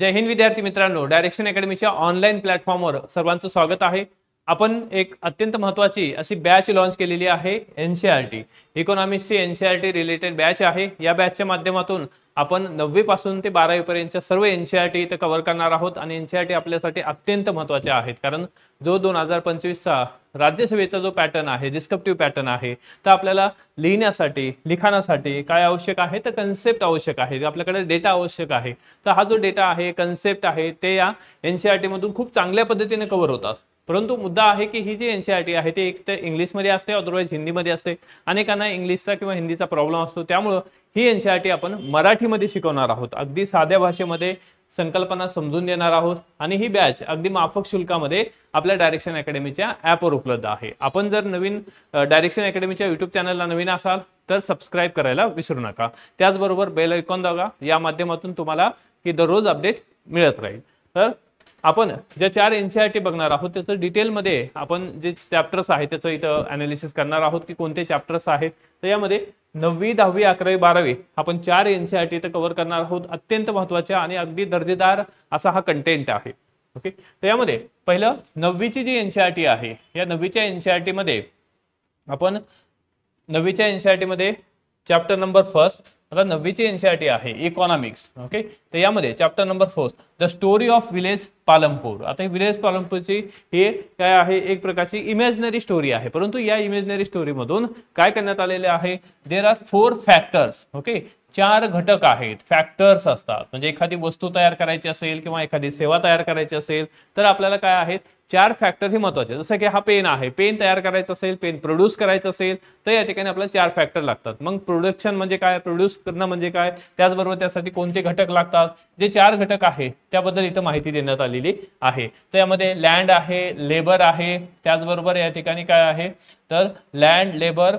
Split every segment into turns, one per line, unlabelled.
जय हिंद विद्यार्थी मित्रांनो. Direction अकॅडमीच्या online प्लॅटफॉर्मवर सर्वांचं स्वागत आहे. आपण एक अत्यंत महत्वाची अशी बॅच लॉन्च केलेली आहे N C R T इकॉनॉमिक्सची N C R T related batch आहे. या बॅचच्या माध्यमातून आपण नववी पासून ते बारावी पर्यंतच्या सर्व एन सी आर टी इथं कव्हर करणार आहोत आणि एन सी आर टी आपल्यासाठी अत्यंत महत्त्वाच्या आहेत. कारण जो दोन हजार पंचवीसचा राज्यसभेचा जो पॅटर्न आहे डिस्क्रिप्टिव्ह पॅटर्न आहे तर आपल्याला लिहिण्यासाठी लिखाणासाठी काय आवश्यक आहे? तर कन्सेप्ट आवश्यक आहे. आपल्याकडे डेटा आवश्यक आहे. तर हा जो डेटा आहे कन्सेप्ट आहे ते या एन सी आर टीमधून खूप चांगल्या पद्धतीने कव्हर होतात. परंतु मुद्दा आहे की ही जी एन सी आर टी आहे ती एक तर इंग्लिशमध्ये असते अदरवाईज हिंदीमध्ये असते. अनेकांना इंग्लिशचा किंवा हिंदीचा प्रॉब्लेम असतो. त्यामुळं ही एन सी आर टी आपण मराठीमध्ये शिकवणार आहोत. अगदी साध्या भाषेमध्ये संकल्पना समजून देणार आहोत. आणि ही बॅच अगदी माफक शुल्कामध्ये आपल्या डायरेक्शन अकॅडमीच्या ॲपवर उपलब्ध आहे. आपण जर नवीन डायरेक्शन अकॅडमीच्या युट्यूब चॅनलला नवीन असाल तर सबस्क्राईब करायला विसरू नका. त्याचबरोबर बेल ऐकून दागा या माध्यमातून तुम्हाला की दररोज अपडेट मिळत राहील. तर आपण ज्या चार एनसीआरटी बघणार आहोत त्याचं डिटेलमध्ये आपण जे चॅप्टर्स आहेत त्याचं इथं अनालिसिस करणार आहोत की कोणते चॅप्टर्स आहेत. तर यामध्ये नववी दहावी अकरावी बारावी आपण चार एनसीआरटी इथं कव्हर करणार आहोत. अत्यंत महत्त्वाच्या आणि अगदी दर्जेदार असा हा कंटेंट आहे. ओके तर यामध्ये पहिलं नववीची जी एनसीआरटी आहे या नववीच्या एनसीआरटी मध्ये आपण नववीच्या एनसीआरटी मध्ये चॅप्टर नंबर फर्स्ट आता नववीची एनसीआरटी आहे इकॉनॉमिक्स ओके तर यामध्ये chapter number four the story of village Palampur. आता विलेज पालमपूरची हे काय आहे? एक प्रकारची इमॅजिनरी स्टोरी आहे. परंतु या इमॅजिनरी स्टोरीमधून काय करण्यात आलेले आहे? There are four factors okay चार घटक आहेत. फॅक्टर्स असतात. म्हणजे एखादी वस्तू तयार करायची असेल किंवा एखादी सेवा तयार करायची असेल तर आपल्याला काय आहेत? चार फॅक्टर हे महत्त्वाचे जसं की हा पेन आहे. पेन तयार करायचं असेल पेन प्रोड्यूस करायचं असेल तर या ठिकाणी आपल्याला चार फॅक्टर लागतात. मग प्रोडक्शन म्हणजे काय? प्रोड्यूस करणं म्हणजे काय? त्याचबरोबर त्यासाठी कोणते घटक लागतात? जे चार घटक आहे त्याबद्दल इथं माहिती देण्यात आलेली आहे. तर यामध्ये लँड आहे लेबर आहे. त्याचबरोबर या ठिकाणी काय आहे? तर लँड लेबर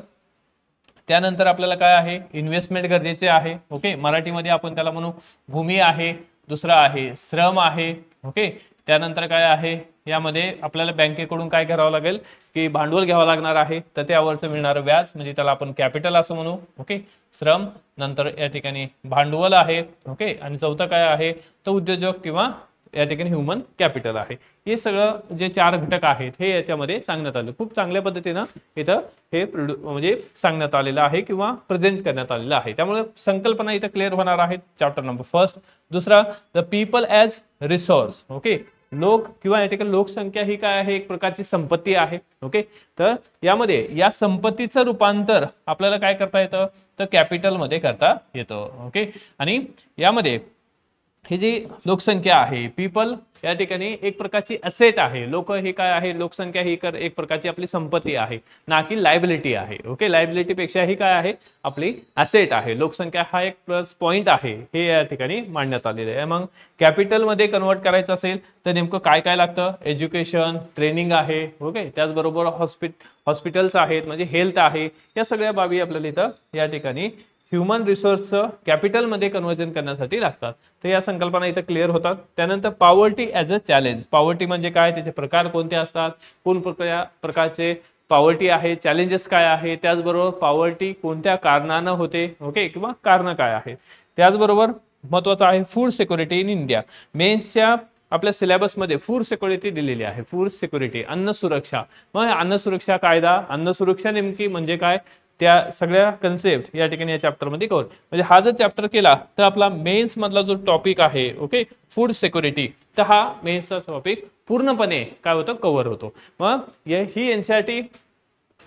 त्यानंतर आपल्याला काय आहे? इन्व्हेस्टमेंट गरजेचे आहे. ओके मराठीमध्ये आपण त्याला म्हणू भूमी आहे दुसरं आहे श्रम आहे. ओके त्यानंतर काय आहे? यामध्ये आपल्याला बँकेकडून काय करावं लागेल? की भांडवल घ्यावं लागणार आहे. तर त्यावरचं मिळणारं व्याज. म्हणजे त्याला आपण कॅपिटल असं म्हणू. ओके श्रम. नंतर या ठिकाणी भांडवल आहे. ओके आणि चौथं काय आहे? तर उद्योजक किंवा या ठिकाणी ह्युमन कॅपिटल आहे. हे सगळं जे चार घटक आहेत हे याच्यामध्ये सांगण्यात आलं. खूप चांगल्या पद्धतीनं इथं हे म्हणजे सांगण्यात आलेलं आहे किंवा प्रेझेंट करण्यात आलेलं आहे. त्यामुळे संकल्पना इथं क्लिअर होणार आहेत चॅप्टर नंबर फर्स्ट दुसरा the people as resource okay लोक किंवा या ठिकाणी लोकसंख्या ही काय आहे? एक प्रकारची संपत्ती आहे. ओके तर यामध्ये या संपत्तीचं रूपांतर आपल्याला काय करता येतं? तर कॅपिटलमध्ये करता येतं. ओके आणि यामध्ये ही जी लोकसंख्या आहे पीपल या ठिकाणी एक प्रकारची असेट आहे. लोक ही काय आहे? लोकसंख्या ही कर एक प्रकारची आपली संपत्ती आहे. ना की लायबिलिटी आहे. ओके लायबिलिटी पेक्षा ही काय आहे? आपली असेट आहे. लोकसंख्या हा एक प्लस पॉइंट आहे. हे या ठिकाणी मांडण्यात आलेलं आहे. मग कॅपिटलमध्ये कन्वर्ट करायचं असेल तर नेमकं काय काय लागतं? एज्युकेशन ट्रेनिंग आहे. ओके त्याचबरोबर हॉस्पिट हॉस्पिटल्स आहेत. म्हणजे हेल्थ आहे. या सगळ्या बाबी आपल्याला इथं या ठिकाणी ह्युमन रिसोर्सचं कॅपिटलमध्ये कन्वर्जन करण्यासाठी लागतात. तर या संकल्पना इथं क्लिअर होतात. त्यानंतर poverty as a challenge poverty म्हणजे काय? त्याचे प्रकार कोणते असतात? कोण प्रक्रिया प्रकारचे पॉवर्टी आहे चॅलेंजेस काय आहे? त्याचबरोबर पॉवर्टी कोणत्या कारणानं होते? ओके किंवा कारण काय आहेत त्याचबरोबर महत्वाचं आहे फूड सिक्युरिटी इन इंडिया मेन्सच्या आपल्या सिलेबसमध्ये फूड सिक्युरिटी दिलेली आहे. फूड सिक्युरिटी अन्न सुरक्षा. मग अन्न सुरक्षा कायदा अन्न सुरक्षा नेमकी म्हणजे काय? त्या सगळ्या कन्सेप्ट या ठिकाणी या चॅप्टरमध्ये कवर म्हणजे हा जर चॅप्टर केला तर आपला मेन्स मधला जो टॉपिक आहे ओके फूड सिक्युरिटी तर हा मेन्सचा टॉपिक पूर्णपणे काय होतं? कव्हर होतो. मग ही एनसीआरटी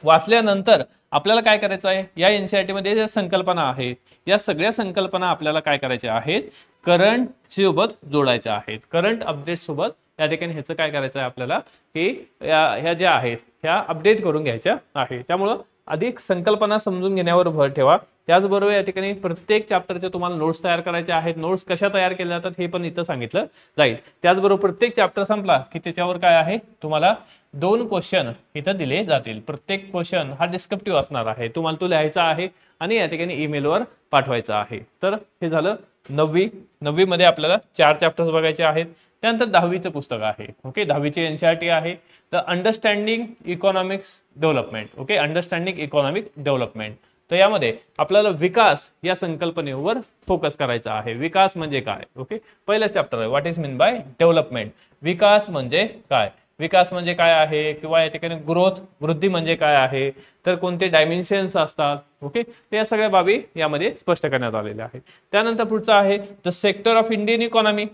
वाचल्यानंतर आपल्याला काय करायचं आहे? या एनसीआरटी मध्ये ज्या संकल्पना आहेत या सगळ्या संकल्पना आपल्याला काय करायच्या आहेत? करंट सोबत जोडायच्या आहेत. करंट अपडेट सोबत या ठिकाणी ह्याचं काय करायचं आहे आपल्याला? की ह्या ज्या आहेत ह्या अपडेट करून घ्यायच्या आहे त्यामुळं अधिक संकल्पना समजून घेण्यावर भर ठेवा. त्याचबरोबर या ठिकाणी प्रत्येक चॅप्टरचे तुम्हाला नोट्स तयार करायचे आहेत. नोट्स कशा तयार केल्या जातात हे पण इथं सांगितलं जाईल. त्याचबरोबर प्रत्येक चॅप्टर संपला की त्याच्यावर काय आहे? तुम्हाला दोन क्वेश्चन इथं दिले जातील. प्रत्येक क्वेश्चन हा डिस्क्रिप्टिव्ह असणार आहे. तुम्हाला तो लिहायचा आहे आणि या ठिकाणी ईमेलवर पाठवायचा आहे. तर हे झालं नववी. नववी मध्ये आपल्याला चार चॅप्टर्स बघायचे आहेत. त्यानंतर दहावीचं पुस्तक आहे. ओके दहावीची एनसीआरटी आहे. The understanding economics development okay understanding economic development तर यामध्ये आपल्याला विकास या संकल्पनेवर फोकस करायचा आहे. विकास म्हणजे काय? ओके पहिलं चॅप्टर आहे. What is mean by development विकास म्हणजे काय? विकास म्हणजे काय आहे? किंवा या ठिकाणी ग्रोथ वृद्धी म्हणजे काय आहे? तर कोणते डायमेन्शन्स असतात? ओके तर या सगळ्या बाबी यामध्ये स्पष्ट करण्यात आलेल्या आहे त्यानंतर पुढचं आहे the sector of Indian economy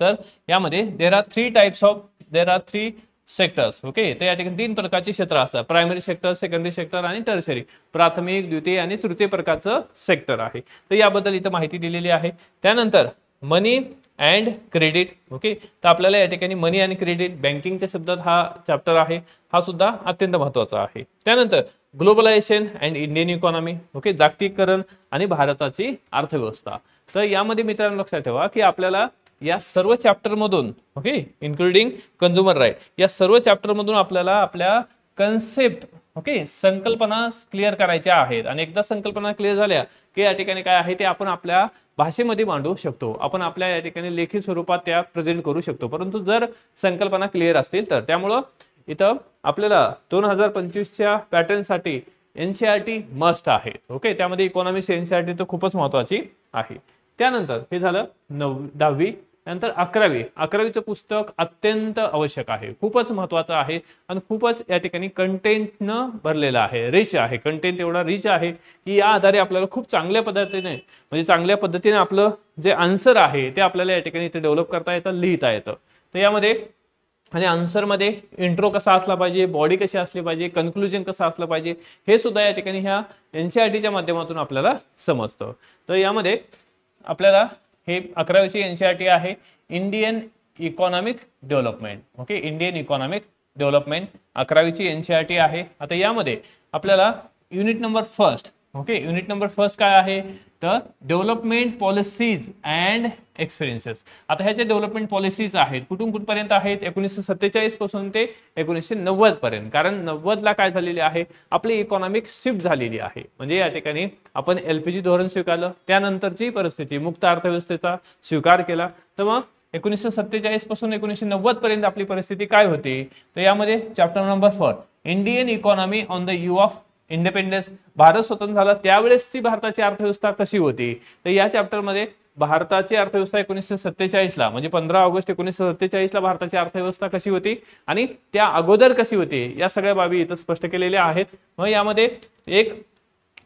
तर यामध्ये there are three types of there are three sectors okay तर या ठिकाणी तीन प्रकारची क्षेत्र असतात. प्रायमरी सेक्टर सेकंडरी सेक्टर आणि टर्शरी प्राथमिक द्वितीय आणि तृतीय प्रकारचं सेक्टर आहे. तर याबद्दल इथं माहिती दिलेली आहे. त्यानंतर मनी अँड क्रेडिट ओके तर आपल्याला या ठिकाणी मनी आणि क्रेडिट बँकिंगच्या शब्दात हा चॅप्टर आहे. हा सुद्धा अत्यंत महत्त्वाचा आहे. त्यानंतर globalisation and Indian economy okay जागतिकीकरण आणि भारताची अर्थव्यवस्था. तर यामध्ये मित्रांनो लक्षात ठेवा की आपल्याला या सर्व चॅप्टर मधून ओके इन्क्लुडिंग कन्झ्युमर राईट या सर्व चॅप्टर मधून आपल्याला आपल्या कन्सेप्ट ओके संकल्पना क्लिअर करायच्या आहेत. आणि एकदा संकल्पना क्लिअर झाल्या की या ठिकाणी काय आहे ते आपण आपल्या भाषेमध्ये मांडू शकतो. आपण आपल्या या ठिकाणी लेखी स्वरूपात त्या प्रेझेंट करू शकतो. परंतु जर संकल्पना क्लिअर असतील तर त्यामुळं इथं आपल्याला दोन हजार पंचवीसच्या पॅटर्नसाठी एनसीआरटी मस्ट आहे. ओके त्यामध्ये इकॉनॉमिक्स एनसीआरटी तर खूपच महत्वाची आहे. त्यानंतर हे झालं नव दहावी नंतर अकरावी. अकरावीचं पुस्तक अत्यंत आवश्यक आहे. खूपच महत्वाचं आहे आणि खूपच या ठिकाणी कंटेंटनं भरलेलं आहे. रिच आहे. कंटेंट एवढा रिच आहे की या आधारे आपल्याला खूप चांगल्या पद्धतीने म्हणजे चांगल्या पद्धतीने आपलं जे आन्सर आहे ते आपल्याला या ठिकाणी इथे डेव्हलप करता येतं लिहिता येतं. तर यामध्ये आणि आन्सरमध्ये इंट्रो कसा असला पाहिजे बॉडी कशी असली पाहिजे कन्क्लुजन कसं असलं पाहिजे हे सुद्धा या ठिकाणी ह्या एन सी आर टीच्या माध्यमातून आपल्याला समजतं. तर यामध्ये आपल्याला हे अकरावीची एन सी आर टी आहे. Indian economic development okay Indian economic development अकरावीची एन सी आर टी आहे. आता यामध्ये आपल्याला unit number first okay unit number first काय आहे? तर डेव्हलपमेंट पॉलिसीज अँड एक्सपिरियन्सेस आता ह्याचे डेव्हलपमेंट पॉलिसीज आहेत कुठून कुठपर्यंत आहेत? एकोणीसशे सत्तेचाळीसपासून ते एकोणीसशे नव्वद पर्यंत. कारण नव्वदला काय झालेले आहे? आपली इकॉनॉमिक शिफ्ट झालेली आहे. म्हणजे या ठिकाणी आपण एलपीजी धोरण स्वीकारलं. त्यानंतरची परिस्थिती मुक्त अर्थव्यवस्थेचा स्वीकार केला. तर मग एकोणीसशे सत्तेचाळीसपासून एकोणीसशे नव्वद पर्यंत आपली परिस्थिती काय होती? तर यामध्ये chapter number four Indian economy on the eve of independence Bharat स्वतंत्र झाला. त्यावेळेसची भारताची अर्थव्यवस्था कशी होती? तर या चॅप्टरमध्ये भारताची अर्थव्यवस्था एकोणीसशे सत्तेचाळीसला म्हणजे पंधरा ऑगस्ट एकोणीसशे सत्तेचाळीसला भारताची अर्थव्यवस्था कशी होती? आणि त्या अगोदर कशी होती? या सगळ्या बाबी इथं स्पष्ट केलेल्या आहेत. मग यामध्ये एक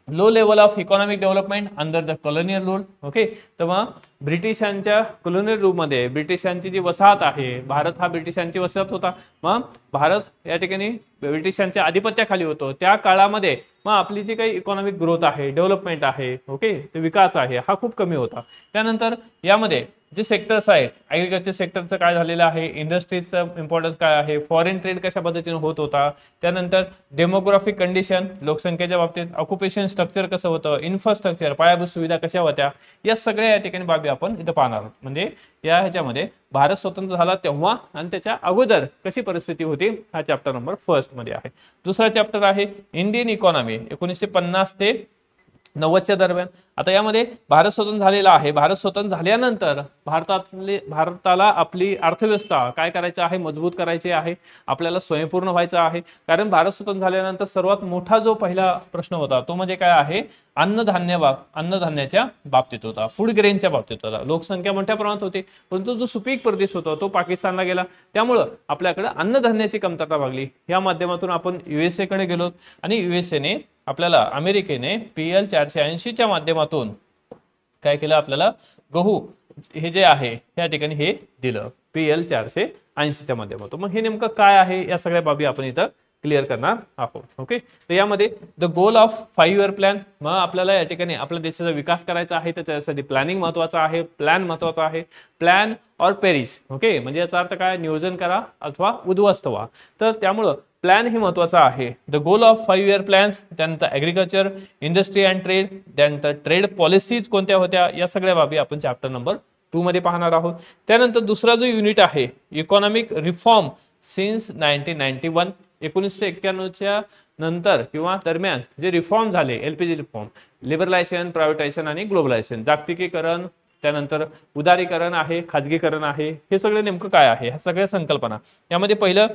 low level of economic development under the colonial rule okay तर मग ब्रिटिशांच्या कलोनियल रूममध्ये ब्रिटिशांची जी वसाहत आहे भारत हा ब्रिटिशांची वसाहत होता. मग भारत या ठिकाणी ब्रिटिशांच्या आधिपत्याखाली होतो. त्या काळामध्ये मग आपली जी काही इकॉनॉमिक ग्रोथ आहे डेव्हलपमेंट आहे ओके ते विकास आहे हा खूप कमी होता. त्यानंतर यामध्ये जे सेक्टर्स आहेत ॲग्रिकल्चर सेक्टरचं काय झालेलं आहे इंडस्ट्रीजचं इम्पॉर्टन्स काय आहे फॉरेन ट्रेड कशा पद्धतीने होत होता त्यानंतर डेमोग्राफिक कंडिशन लोकसंख्येच्या बाबतीत ऑक्युपेशन स्ट्रक्चर कसं होतं इन्फ्रास्ट्रक्चर पायाभूत सुविधा कशा होत्या या सगळ्या या ठिकाणी बाबी आपण इथं पाहणार आहोत. म्हणजे या ह्याच्यामध्ये भारत स्वतंत्र झाला तेव्हा आणि त्याच्या अगोदर कशी परिस्थिती होती? हा चॅप्टर नंबर फर्स्टमध्ये आहे. दुसरा चॅप्टर आहे इंडियन इकॉनॉमी एकोणीसशे पन्नास ते नव्वदच्या दरम्यान. आता यामध्ये भारत स्वतंत्र झालेला आहे. भारत स्वतंत्र झाल्यानंतर भारतातले भारताला आपली अर्थव्यवस्था काय करायचं आहे मजबूत करायची आहे आपल्याला स्वयंपूर्ण व्हायचं आहे. कारण भारत स्वतंत्र झाल्यानंतर सर्वात मोठा जो पहिला प्रश्न होता तो म्हणजे काय आहे? अन्नधान्य बाब अन्नधान्याच्या बाबतीत होता. फूड ग्रेनच्या बाबतीत होता. लोकसंख्या मोठ्या प्रमाणात होती. परंतु जो सुपीक प्रदेश होता तो पाकिस्तानला गेला. त्यामुळं आपल्याकडे अन्नधान्याची कमतरता भागली. या माध्यमातून आपण युएसएकडे गेलो आणि युएसएने आपल्याला अमेरिकेने पी एल चारशे ऐंशीच्या माध्यमातून काय केलं आपल्याला? गहू हे जे आहे या ठिकाणी हे दिलं पी एल चारशे ऐंशीच्या माध्यमातून. मग हे नेमकं काय आहे? या सगळ्या बाबी आपण इथं क्लिअर करणार आहोत. ओके तर यामध्ये the goal of five year plan मग आपल्याला या ठिकाणी आपल्या देशाचा विकास करायचा आहे तर त्यासाठी प्लॅनिंग महत्वाचं आहे प्लॅन महत्त्वाचा आहे. प्लॅन ऑर पेरिस ओके म्हणजे याचा अर्थ काय? नियोजन करा अथवा उद्ध्वस्त व्हा. तर त्यामुळं प्लॅन हे महत्त्वाचा आहे. The goal of five year plans त्यानंतर ॲग्रिकल्चर इंडस्ट्री अँड ट्रेड त्यानंतर ट्रेड पॉलिसीज कोणत्या होत्या या सगळ्या बाबी आपण चॅप्टर नंबर टू मध्ये पाहणार आहोत. त्यानंतर दुसरा जो युनिट आहे economic reform since nineteen ninety one एकोणीसशे एक्क्याण्णवच्या नंतर किंवा दरम्यान जे रिफॉर्म झाले एलपीजी रिफॉर्म लिबरलायझेशन प्रायव्हेटायझेशन आणि ग्लोबलायझेशन जागतिकीकरण त्यानंतर उदारीकरण आहे खाजगीकरण आहे हे सगळं नेमकं काय आहे ह्या सगळ्या संकल्पना. यामध्ये पहिलं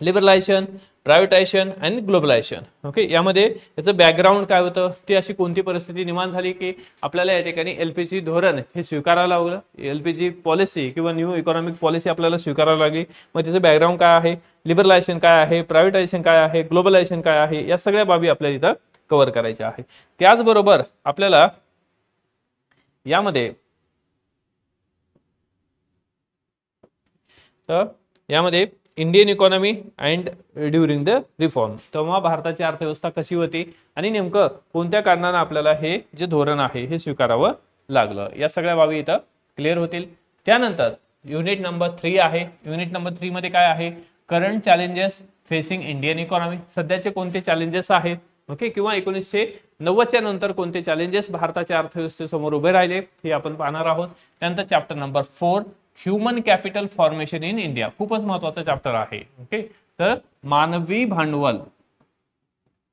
लिबरलायझेशन प्रायव्हेटायझेशन आणि ग्लोबलायझेशन ओके यामध्ये याचं बॅकग्राऊंड काय होतं? ती अशी कोणती परिस्थिती निर्माण झाली की आपल्याला या ठिकाणी एलपीजी धोरण हे स्वीकारावं लागलं. एलपीजी पॉलिसी किंवा न्यू इकॉनॉमिक पॉलिसी आपल्याला स्वीकारावी लागली. मग त्याचं बॅकग्राऊंड काय आहे? लिबरलायझेशन काय आहे? प्रायव्हेटायझेशन काय आहे? ग्लोबलायझेशन काय आहे? या सगळ्या बाबी आपल्याला इथं कव्हर करायच्या आहे त्याचबरोबर आपल्याला यामध्ये तर यामध्ये Indian economy and during the reform तेव्हा भारताची अर्थव्यवस्था कशी होती आणि नेमकं कोणत्या कारणानं आपल्याला हे जे धोरण आहे हे स्वीकारावं लागलं? या सगळ्या बाबी इथं क्लिअर होतील. त्यानंतर युनिट नंबर थ्री आहे. युनिट नंबर थ्री मध्ये काय आहे? Current challenges facing Indian economy सध्याचे कोणते चॅलेंजेस आहेत? ओके किंवा एकोणीसशे नव्वदच्या नंतर कोणते चॅलेंजेस भारताच्या अर्थव्यवस्थेसमोर उभे राहिले? हे आपण पाहणार आहोत. त्यानंतर chapter number four human capital formation in India खूपच महत्त्वाचा चॅप्टर आहे. ओके तर मानवी भांडवल.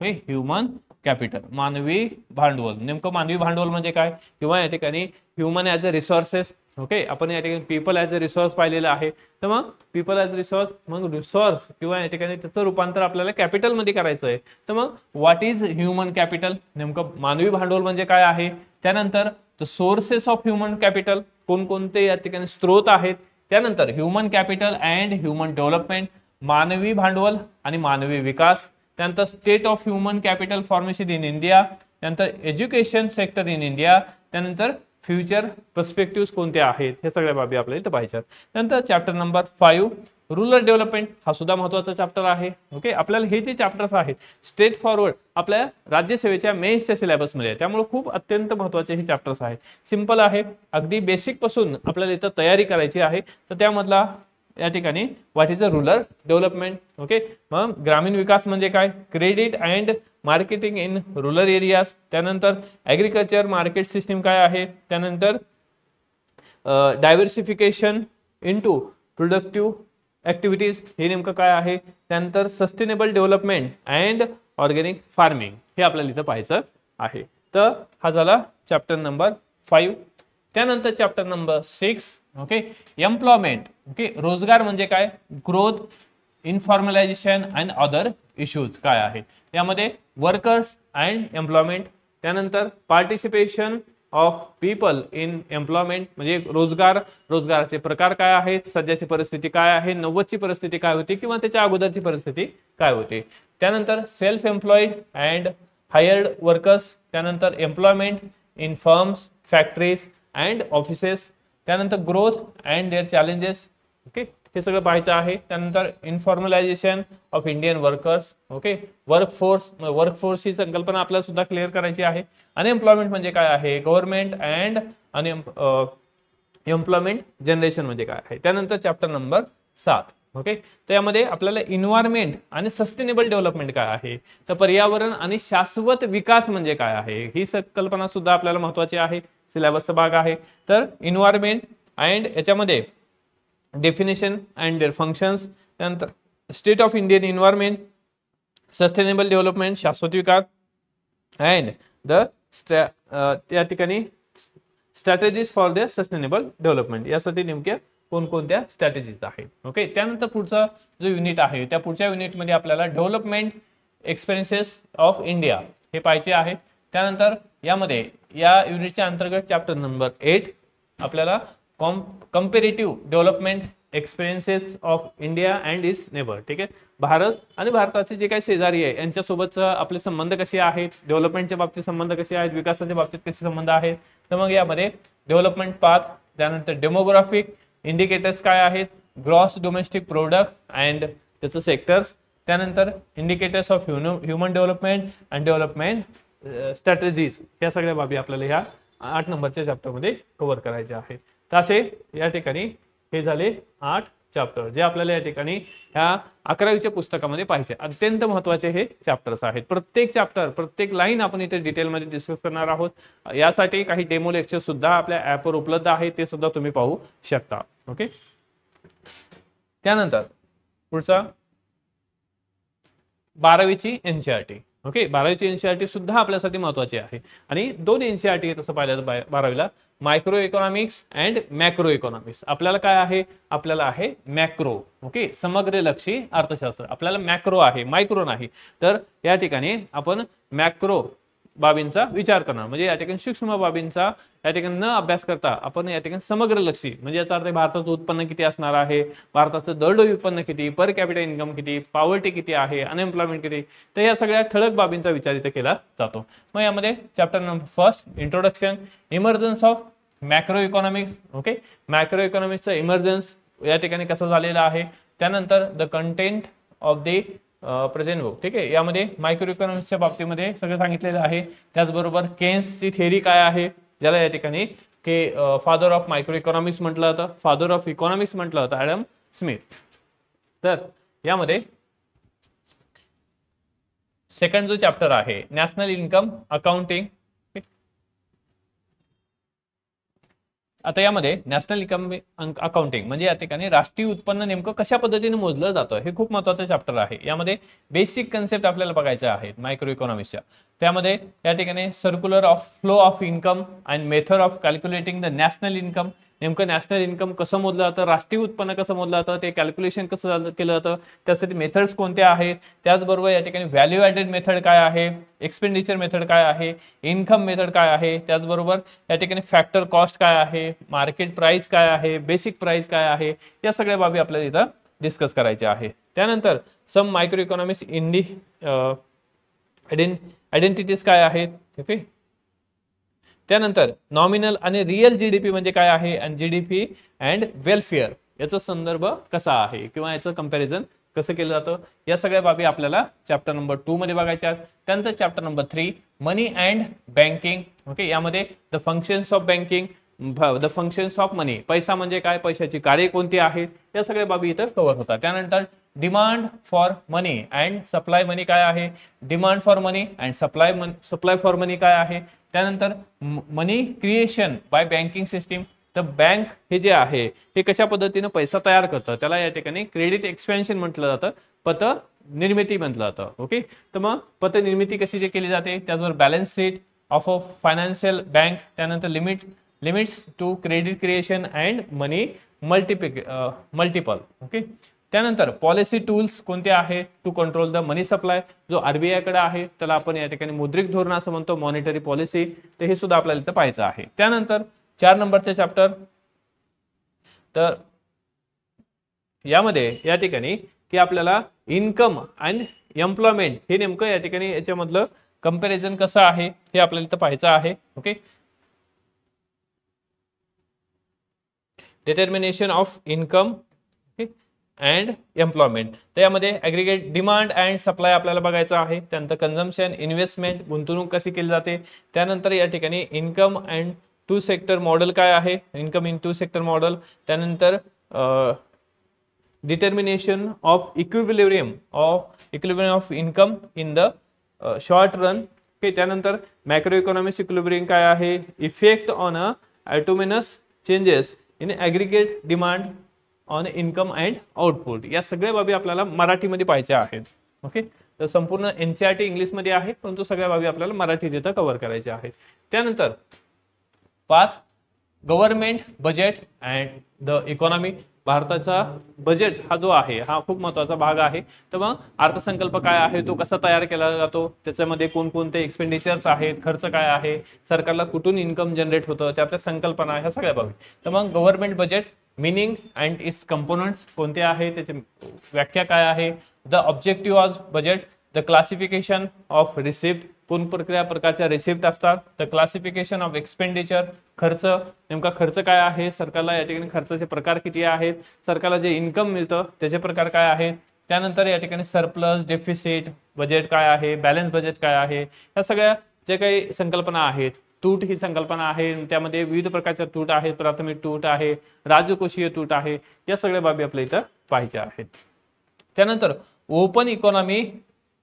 ह्युमन कॅपिटल मानवी भांडवल. नेमकं मानवी भांडवल म्हणजे काय? किंवा या ठिकाणी human as a resources okay आपण या ठिकाणी पीपल ॲज अ रिसोर्स पाहिलेलं आहे. तर मग पीपल ॲज रिसोर्स मग रिसोर्स किंवा या ठिकाणी त्याचं रूपांतर आपल्याला कॅपिटलमध्ये करायचं आहे. तर मग व्हॉट इज ह्युमन कॅपिटल नेमकं मानवी भांडवल म्हणजे काय आहे? त्यानंतर the sources of human capital कोणकोणते या ठिकाणी स्त्रोत आहेत? त्यानंतर human capital and human development मानवी भांडवल आणि मानवी विकास. त्यानंतर state of human capital formation in India त्यानंतर एज्युकेशन सेक्टर इन इंडिया त्यानंतर फ्युचर पर्स्पेक्टिव्ह कोणत्या आहेत हे सगळ्या बाबी आपल्याला इथं पाहिजे त्यानंतर chapter number five rural development हा सुद्धा महत्त्वाचा चॅप्टर आहे. ओके आपल्याला हे जे चॅप्टर्स आहेत स्ट्रेट फॉरवर्ड आपल्या राज्यसेवेच्या मेन्सच्या सिलेबसमध्ये आहे. त्यामुळे खूप अत्यंत महत्त्वाचे हे चॅप्टर्स आहेत. सिंपल आहे. अगदी बेसिकपासून आपल्याला इथं तयारी करायची आहे. तर त्यामधला या ठिकाणी what is a rural development okay मग ग्रामीण विकास म्हणजे काय? Credit and marketing in rural areas त्यानंतर ॲग्रिकल्चर मार्केट सिस्टीम काय आहे? त्यानंतर diversification into productive activities हे नेमकं काय आहे? त्यानंतर sustainable development and organic farming हे आपल्याला इथं पाहायचं आहे. तर हा झाला चॅप्टर नंबर फाईव्ह त्यानंतर chapter number six okay employment okay रोजगार म्हणजे काय? Growth informalisation and other issues काय आहे? त्यामध्ये वर्कर्स अँड एम्प्लॉयमेंट त्यानंतर participation of people in employment म्हणजे रोजगार रोजगाराचे प्रकार काय आहेत? सध्याची परिस्थिती काय आहे? नव्वदची परिस्थिती काय होती? किंवा त्याच्या अगोदरची परिस्थिती काय होती? त्यानंतर self employed and hired workers त्यानंतर employment in firms factories and offices त्यानंतर growth and their challenges okay? हे सगळं पाहायचं आहे. त्यानंतर informalisation of Indian workers okay? Work force work force ही संकल्पना आपल्याला सुद्धा क्लिअर करायची आहे. अनएम्प्लॉयमेंट म्हणजे काय आहे? Government and unemployment employment generation म्हणजे काय आहे? त्यानंतर चॅप्टर नंबर सात ओके? त्यामध्ये आपल्याला इन्व्हायरमेंट आणि सस्टेनेबल डेव्हलपमेंट काय आहे? तर पर्यावरण आणि शाश्वत विकास म्हणजे काय आहे? ही संकल्पना सुद्धा आपल्याला महत्वाची आहे. सिलेबसचा भाग आहे. तर इन्व्हायरमेंट अँड याच्यामध्ये डेफिनेशन अँड देअर फंक्शन्स त्यानंतर state of Indian environment sustainable development शाश्वत विकास अँड द त्या ठिकाणी strategies for the sustainable development यासाठी नेमक्या कोणकोणत्या स्ट्रॅटेजीज आहेत. ओके त्यानंतर पुढचा जो युनिट आहे त्या पुढच्या युनिटमध्ये आपल्याला डेव्हलपमेंट एक्सपेरियन्सेस ऑफ इंडिया हे पाहिजे आहे. त्यानंतर यामध्ये या युनिटच्या अंतर्गत चॅप्टर नंबर एट आपल्याला com comparative development experiences of India and its neighbour ठीक आहे? भारत आणि भारताचे जे काही शेजारी आहे यांच्यासोबतचं आपले संबंध कसे आहेत? डेव्हलपमेंटच्या बाबतीत संबंध कसे आहेत? विकासाच्या बाबतीत कसे संबंध आहेत? तर मग यामध्ये डेव्हलपमेंट पाथ त्यानंतर डेमोग्राफिक इंडिकेटर्स काय आहेत? ग्रॉस डोमेस्टिक प्रोडक्ट अँड त्याचं सेक्टर्स त्यानंतर indicators of human development and development strategies या सगळ्या बाबी आपल्याला ह्या आठ नंबरच्या चॅप्टरमध्ये कव्हर करायचे आहेत. तर असे या ठिकाणी हे झाले आठ चॅप्टर जे आपल्याला या ठिकाणी ह्या अकरावीच्या पुस्तकामध्ये पाहिजे अत्यंत महत्त्वाचे हे चॅप्टर्स आहेत. प्रत्येक चॅप्टर प्रत्येक लाईन आपण इथे डिटेलमध्ये डिस्कस करणार आहोत. यासाठी काही डेमो लेक्चर सुद्धा आपल्या ऍपवर उपलब्ध आहे ते सुद्धा तुम्ही पाहू शकता. ओके त्यानंतर पुढचा बारावीची एनसीआरटी ओके? बारावीची एनसीआरटी सुद्धा आपल्यासाठी महत्वाची आहे. आणि दोन एनसीआरटी तसं पाहिलं तर बा- बारावीला. Micro economics and macro economics आपल्याला काय आहे? आपल्याला आहे मॅक्रो ओके? समग्र लक्षी अर्थशास्त्र. आपल्याला मॅक्रो आहे मायक्रो नाही. तर या ठिकाणी आपण मॅक्रो बाबींचा विचार करणार. म्हणजे या ठिकाणी सूक्ष्म बाबींचा या ठिकाणी न अभ्यास करता आपण या ठिकाणी समग्र लक्षी म्हणजे याचा अर्थ भारताचं उत्पन्न किती असणार आहे भारताचं दरडोई उत्पन्न किती पर कॅपिटल इन्कम किती पॉवर्टी किती आहे अनएम्प्लॉयमेंट किती तर या सगळ्या ठळक बाबींचा विचार इथे केला जातो. मग यामध्ये chapter number first introduction emergence of macro economics okay macro इकॉनॉमिक्सचा emergence या ठिकाणी कसं झालेलं आहे त्यानंतर the content of the present book. ठीक आहे? यामध्ये मायक्रो इकॉनॉमिक्सच्या बाबतीमध्ये सगळं सांगितलेलं आहे. त्याचबरोबर केन्सची थेअरी काय आहे? ज्याला या ठिकाणी के फादर ऑफ मायक्रो इकॉनॉमिक्स म्हटलं होतं फादर ऑफ इकॉनॉमिक्स म्हटलं होतं ॲडम स्मिथ तर यामध्ये सेकंड जो चॅप्टर आहे नॅशनल इन्कम अकाउंटिंग आता यामध्ये नॅशनल इन्कम अकाउंटिंग म्हणजे या ठिकाणी राष्ट्रीय उत्पन्न नेमकं कशा पद्धतीने मोजलं जातं हे खूप महत्वाचं चॅप्टर आहे. यामध्ये बेसिक कन्सेप्ट आपल्याला बघायचे आहेत मायक्रो इकॉनॉमिक्सच्या त्यामध्ये या ठिकाणी circular of flow of income and method of calculating the national income नेमकं नॅशनल इन्कम कसं मोजलं जातं राष्ट्रीय उत्पन्न कसं मोजलं जातं ते कॅल्क्युलेशन कसं केलं जातं त्यासाठी मेथड्स कोणत्या आहेत त्याचबरोबर या ठिकाणी व्हॅल्यू ॲडेड मेथड काय आहे एक्सपेंडिचर मेथड काय आहे इन्कम मेथड काय आहे त्याचबरोबर या ठिकाणी फॅक्टर कॉस्ट काय आहे मार्केट प्राइस काय आहे बेसिक प्राइस काय आहे या सगळ्या बाबी आपल्याला इथं डिस्कस करायच्या आहे. त्यानंतर सम मायक्रो इकॉनॉमिक्स इंडी आयडेंटिटीज काय आहेत ओके त्यानंतर नॉमिनल आणि रिअल जीडीपी म्हणजे काय आहे? आणि जीडीपी अँड वेलफेअर याचा संदर्भ कसा आहे? किंवा याचं कंपॅरिझन कसं केलं जातं? या सगळ्या बाबी आपल्याला चॅप्टर नंबर टू मध्ये बघायच्या आहेत. त्यानंतर chapter number three money and banking okay यामध्ये the functions of banking the functions of money पैसा म्हणजे काय? पैशाची कार्य कोणती आहेत या सगळ्या बाबी इथं कव्हर होतात. त्यानंतर demand for money and supply money काय आहे? Demand for money and supply supply for money काय आहे? त्यानंतर money creation by banking system तर बँक हे जे आहे हे कशा पद्धतीनं पैसा तयार करतं? त्याला या ठिकाणी क्रेडिट एक्सपेन्शन म्हटलं जातं. पत निर्मिती म्हटलं जातं. ओके तर मग पत निर्मिती कशी जे केली जाते? त्याचबरोबर balance sheet of a financial bank त्यानंतर limit limits to credit creation and money मल्टिपिक multiple okay त्यानंतर पॉलिसी टूल्स कोणते आहे? To control the money supply जो आरबीआयकडे आहे त्याला आपण या ठिकाणी मुद्रिक धोरण असं म्हणतो मॉनिटरी पॉलिसी तर हे सुद्धा आपल्याला इथं पाहायचं आहे. त्यानंतर चार नंबरचे चॅप्टर तर यामध्ये या ठिकाणी की आपल्याला इन्कम अँड एम्प्लॉयमेंट हे नेमकं या ठिकाणी याच्यामधलं कंपॅरिझन कसं आहे हे आपल्याला इथं पाहायचं आहे. Okay determination of income and employment. तर यामध्ये ॲग्रिगेट डिमांड अँड सप्लाय आपल्याला बघायचं आहे. त्यानंतर कन्झम्पशन इन्व्हेस्टमेंट गुंतवणूक कशी केली जाते? त्यानंतर या ठिकाणी income and two sector model काय आहे? Income in two sector model त्यानंतर determination of equilibrium of equilibrium of income in the short run okay त्यानंतर मॅक्रो इकॉनॉमिक्स इक्विलिब्रियम काय आहे? Effect on a autonomous changes in aggregate demand on income and output या सगळ्या बाबी आपल्याला मराठीमध्ये पाहिजे आहेत. ओके तर संपूर्ण एन सी आर टी इंग्लिशमध्ये आहे परंतु सगळ्या बाबी आपल्याला मराठीत इथं कव्हर करायच्या आहेत. त्यानंतर पाच government budget and the economy भारताचा बजेट हा जो आहे हा खूप महत्त्वाचा भाग आहे. तर मग अर्थसंकल्प काय आहे तो कसा तयार केला जातो त्याच्यामध्ये कोणकोणते एक्सपेंडिचर्स आहेत खर्च काय आहे सरकारला कुठून इन्कम जनरेट होतं त्यातल्या संकल्पना ह्या सगळ्या बाबी. तर मग government budget meaning and its components कोणते आहे? त्याची व्याख्या काय आहे? The objective of budget the classification of receipt प्रक्रिया प्रकारच्या रिसिप्ट असतात? द क्लासिफिकेशन ऑफ एक्सपेंडिचर खर्च. नेमका खर्च काय आहे? सरकारला या ठिकाणी खर्चाचे प्रकार किती आहेत? सरकारला जे इन्कम मिळतं त्याचे प्रकार काय आहेत? त्यानंतर या ठिकाणी सरप्लस डेफिसिट बजेट काय आहे? बॅलन्स बजेट काय आहे? या सगळ्या जे काही संकल्पना आहेत तूट ही संकल्पना आहे. त्यामध्ये विविध प्रकारच्या तूट आहेत. प्राथमिक तूट आहे. राजकोषीय तूट आहे. या सगळ्या बाबी आपल्या इथं पाहिजे आहेत. त्यानंतर open economy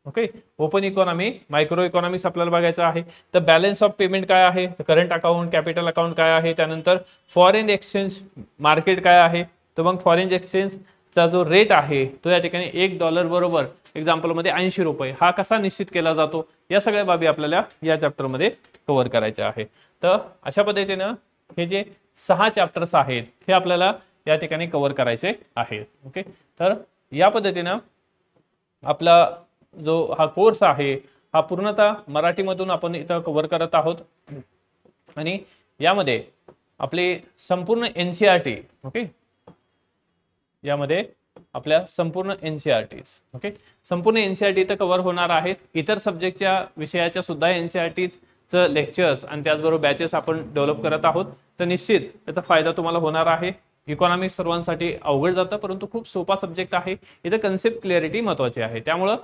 okay? Open economy micro economics आपल्याला बघायचं आहे. तर बॅलन्स ऑफ पेमेंट काय आहे? करंट अकाउंट कॅपिटल अकाउंट काय आहे? त्यानंतर फॉरेन एक्सचेंज मार्केट काय आहे? तर मग फॉरेन एक्सचेंज चा जो रेट आहे तो या ठिकाणी एक डॉलर बरोबर एक्झाम्पलमध्ये ऐंशी रुपये हा कसा निश्चित केला जातो? या सगळ्या बाबी आपल्याला या चॅप्टरमध्ये कव्हर करायच्या आहे. तर अशा पद्धतीनं हे जे सहा चॅप्टर्स आहेत हे आपल्याला या ठिकाणी कव्हर करायचे आहेत ओके तर या पद्धतीनं आपला जो हा कोर्स आहे हा पूर्णतः मराठीमधून आपण इथं कव्हर करत आहोत. आणि यामध्ये आपली संपूर्ण N C R T okay यामध्ये आपल्या संपूर्ण N C R Ts okay संपूर्ण एन सी आर टी तर कव्हर होणार आहेत. इतर सब्जेक्टच्या विषयाच्या सुद्धा एन सी आर टीजचं लेक्चर्स आणि त्याचबरोबर बॅचेस आपण डेव्हलप करत आहोत. तर निश्चित त्याचा फायदा तुम्हाला होणार आहे. इकॉनॉमिक्स सर्वांसाठी अवघड जातं परंतु खूप सोपा सब्जेक्ट आहे. इथं कन्सेप्ट क्लिअरिटी महत्वाची आहे. त्यामुळं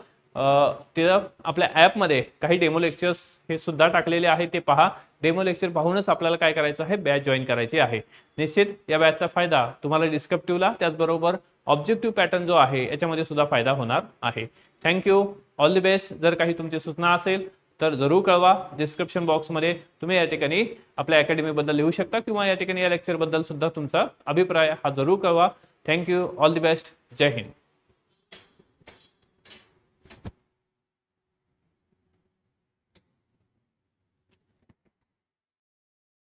तिथं आपल्या ॲपमध्ये काही डेमो लेक्चर्स हे सुद्धा टाकलेले आहे ते पहा. डेमो लेक्चर पाहूनच आपल्याला काय करायचं आहे? बॅच जॉईन करायची आहे. निश्चित या बॅचचा फायदा तुम्हाला डिस्क्रिप्टिव्हला त्याचबरोबर ऑब्जेक्टिव्ह पॅटर्न जो आहे याच्यामध्ये सुद्धा फायदा होणार आहे. थँक्यू ऑल द बेस्ट जर काही तुमची सूचना असेल तर जरूर कळवा. डिस्क्रिप्शन बॉक्समध्ये तुम्ही या ठिकाणी आपल्या अकॅडमीबद्दल लिहू शकता किंवा या ठिकाणी या लेक्चरबद्दल सुद्धा तुमचा अभिप्राय हा जरूर कळवा. Thank you all the best Jai Hind.